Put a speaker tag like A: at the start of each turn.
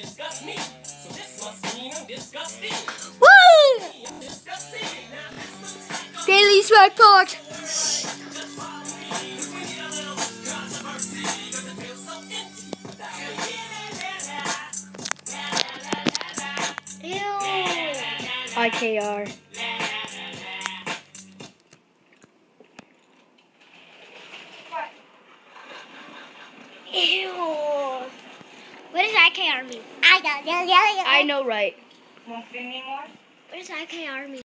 A: disgust me. So this must mean I'm disgusting.
B: Woo!
A: I'm disgusting. Now this looks like a
B: Daily Sweat Park.
A: controversy. Cause it feels so empty.
B: Ew. IKR.
C: Ew. What does IKR mean? I don't know.
B: I know right.
C: What does IKR mean?